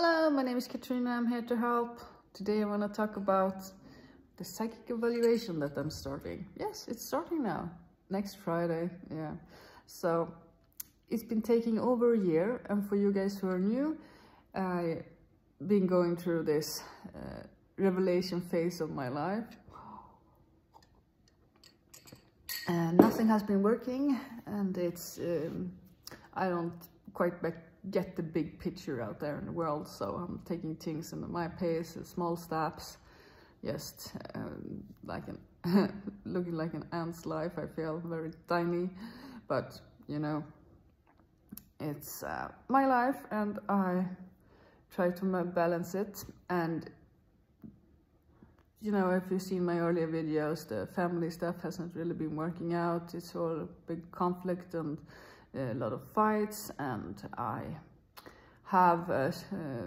Hello, my name is Katarina. I'm here to help. Today I want to talk about the psychic evaluation that I'm starting. Yes, it's starting now, next Friday. Yeah. So it's been taking over a year, and for you guys who are new, I've been going through this uh, revelation phase of my life. And nothing has been working, and it's um, I don't quite back get the big picture out there in the world. So I'm taking things in my pace, small steps, just um, like an looking like an ant's life. I feel very tiny, but you know, it's uh, my life, and I try to balance it. And you know, if you've seen my earlier videos, the family stuff hasn't really been working out. It's all a big conflict and a lot of fights and I have uh, uh,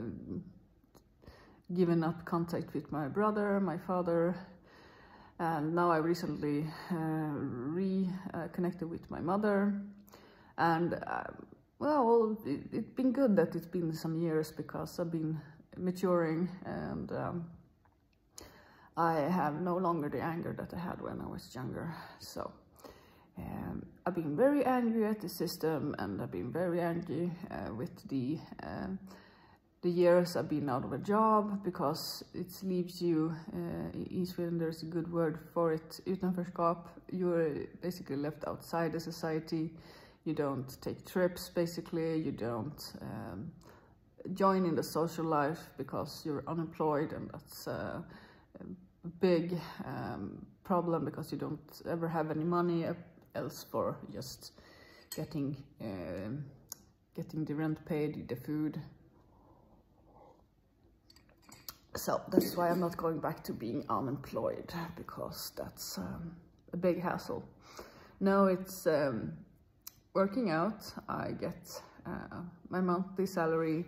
given up contact with my brother, my father, and now I recently uh, reconnected with my mother. And uh, well, it, has been good that it's been some years because I've been maturing and um, I have no longer the anger that I had when I was younger. So um, I've been very angry at the system and I've been very angry uh, with the um, the years I've been out of a job because it leaves you, uh, in Sweden there's a good word for it, utanförskap. You're basically left outside the society. You don't take trips basically, you don't um, join in the social life because you're unemployed and that's uh, a big um, problem because you don't ever have any money else for just getting uh, getting the rent paid, the food. So that's why I'm not going back to being unemployed because that's um, a big hassle. Now it's um, working out. I get uh, my monthly salary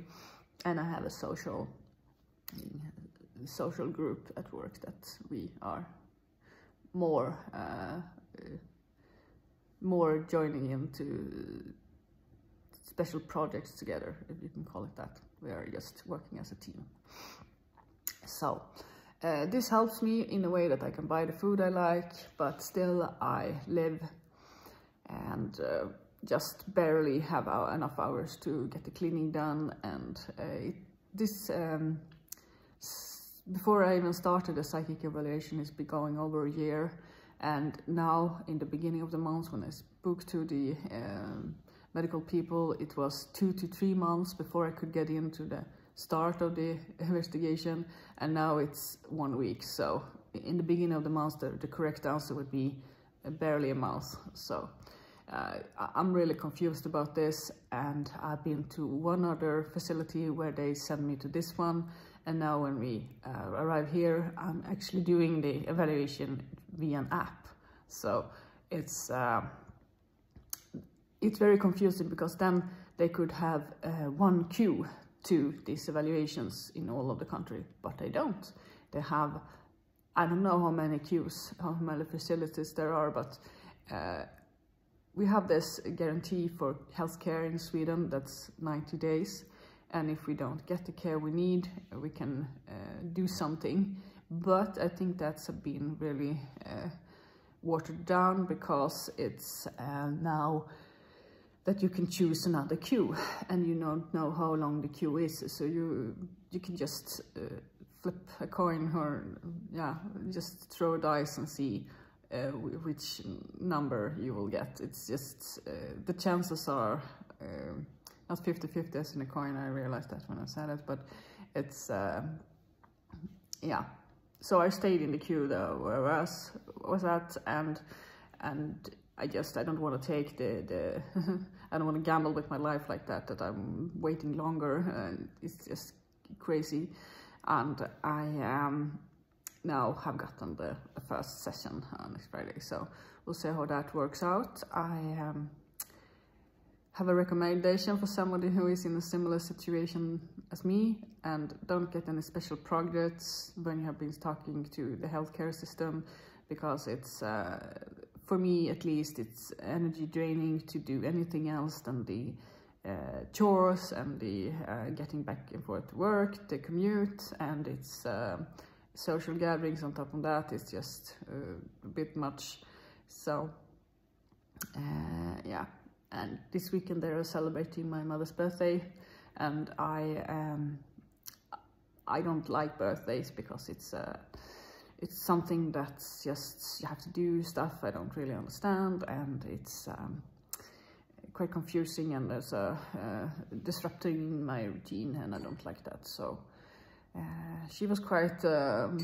and I have a social social group at work that we are more uh, more joining into special projects together, if you can call it that. We are just working as a team. So uh, this helps me in a way that I can buy the food I like, but still I live and uh, just barely have enough hours to get the cleaning done. And uh, it, this, um, before I even started the psychic evaluation, it's been going over a year and now in the beginning of the month when I spoke to the um, medical people, it was two to three months before I could get into the start of the investigation. And now it's one week. So in the beginning of the month, the, the correct answer would be barely a month. So uh, I'm really confused about this and I've been to one other facility where they sent me to this one and now when we uh, arrive here I'm actually doing the evaluation via an app. So it's uh, it's very confusing because then they could have uh, one queue to these evaluations in all of the country but they don't. They have I don't know how many queues how many facilities there are but uh, we have this guarantee for healthcare in Sweden that's 90 days. And if we don't get the care we need we can uh, do something but I think that's been really uh, watered down because it's uh, now that you can choose another queue and you don't know how long the queue is so you you can just uh, flip a coin or yeah just throw a dice and see uh, which number you will get. It's just, uh, the chances are uh, not 50-50 as in a coin, I realized that when I said it, but it's, uh, yeah. So I stayed in the queue though, where I was, was at, and, and I just, I don't want to take the, the I don't want to gamble with my life like that, that I'm waiting longer, and it's just crazy. And I um, now have gotten the, the first session on next Friday. So we'll see how that works out. I um, have a recommendation for somebody who is in a similar situation as me and don't get any special projects when you have been talking to the healthcare system because it's, uh, for me at least, it's energy draining to do anything else than the uh, chores and the uh, getting back and forth to work, the commute, and it's um, social gatherings on top of that. It's just uh, a bit much. So, uh, yeah. And this weekend they are celebrating my mother's birthday, and I um, I don't like birthdays because it's uh, it's something that's just you have to do stuff I don't really understand, and it's um, quite confusing and there's a uh, disrupting my routine and I don't like that. So uh, she was quite um,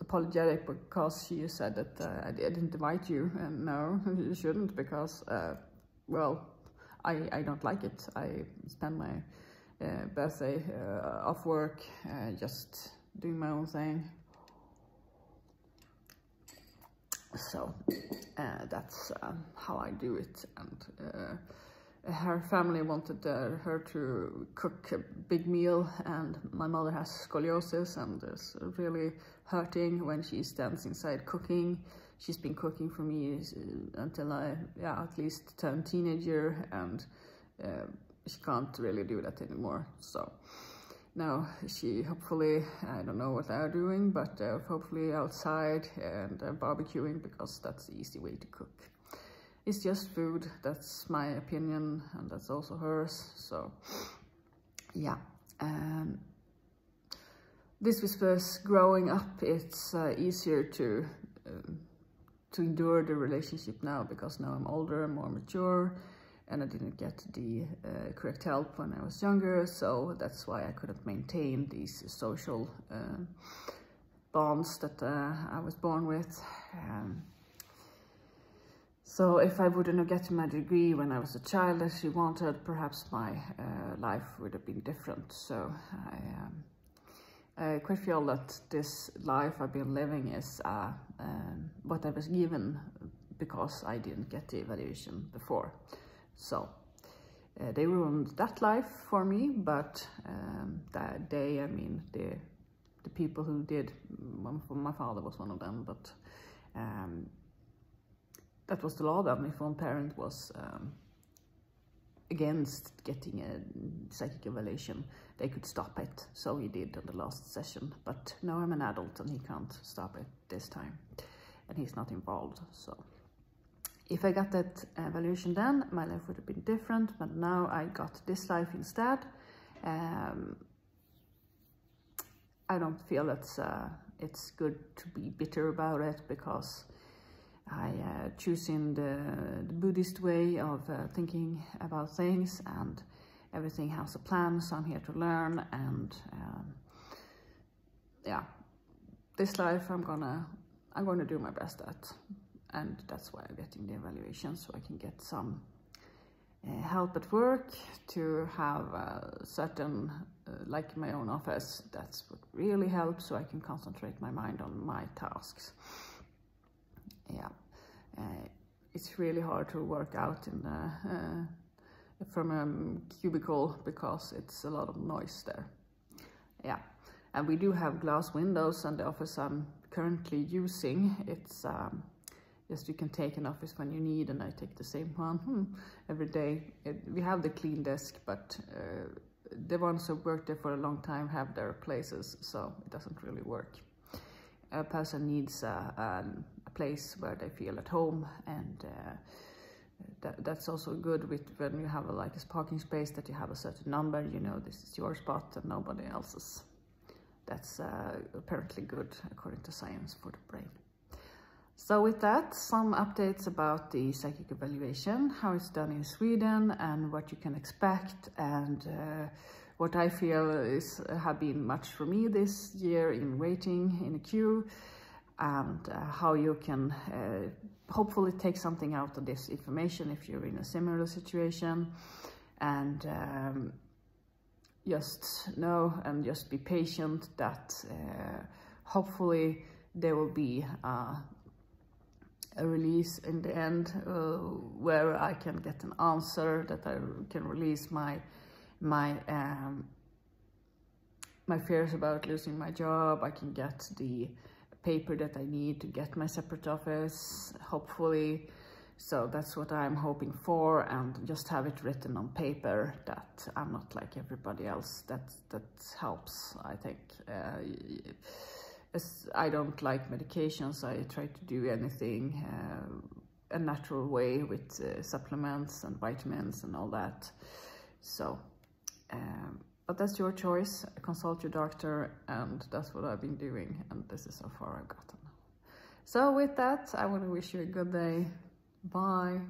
apologetic because she said that uh, I didn't invite you. And no, you shouldn't because, uh, well, I, I don't like it. I spend my uh, birthday uh, off work, just doing my own thing. So uh, that's uh, how I do it. And uh, her family wanted uh, her to cook a big meal, and my mother has scoliosis and is really hurting when she stands inside cooking. She's been cooking for me uh, until I, yeah, at least turned teenager, and uh, she can't really do that anymore. So now she hopefully, I don't know what they're doing, but uh, hopefully outside and uh, barbecuing because that's the easy way to cook. It's just food, that's my opinion and that's also hers, so yeah. Um, this was first growing up, it's uh, easier to to endure the relationship now because now I'm older, and more mature, and I didn't get the uh, correct help when I was younger, so that's why I couldn't maintain these social uh, bonds that uh, I was born with. Um, so if I wouldn't have gotten my degree when I was a child as she wanted, perhaps my uh, life would have been different. So I, um, I quite feel that this life I've been living is uh, um, what I was given because I didn't get the evaluation before. So uh, they ruined that life for me, but um, that day, I mean, the the people who did, my father was one of them, but um, that was the law then. If one parent was um, against getting a psychic evaluation, they could stop it. So he did on the last session. But now I'm an adult and he can't stop it this time. And he's not involved, so if I got that evaluation then, my life would have been different, but now I got this life instead. Um, I don't feel it's, uh, it's good to be bitter about it because I uh, choosing the, the, Buddhist way of uh, thinking about things and everything has a plan, so I'm here to learn and um, yeah, this life I'm gonna, I'm gonna do my best at and that's why I'm getting the evaluation so I can get some uh, help at work to have a certain, uh, like my own office, that's what really helps so I can concentrate my mind on my tasks. Yeah, uh, it's really hard to work out in the, uh, from a cubicle because it's a lot of noise there. Yeah, and we do have glass windows and the office I'm currently using, it's um, Yes, you can take an office when you need, and I take the same one hmm, every day. It, we have the clean desk, but uh, the ones who worked there for a long time have their places, so it doesn't really work. A person needs a, a, a place where they feel at home, and uh, that, that's also good with when you have a, like a parking space that you have a certain number, you know this is your spot and nobody else's. That's uh, apparently good according to science for the brain. So with that, some updates about the psychic evaluation, how it's done in Sweden and what you can expect and uh, what I feel is have been much for me this year in waiting in a queue and uh, how you can uh, hopefully take something out of this information if you're in a similar situation and um, just know and just be patient that uh, hopefully there will be uh, a release in the end uh, where I can get an answer that I can release my my um, my fears about losing my job. I can get the paper that I need to get my separate office. Hopefully So that's what I'm hoping for and just have it written on paper that I'm not like everybody else. That, that helps, I think. Uh, as I don't like medications, I try to do anything uh, a natural way with uh, supplements and vitamins and all that. So, um, but that's your choice. Consult your doctor and that's what I've been doing and this is how far I've gotten. So with that, I want to wish you a good day. Bye.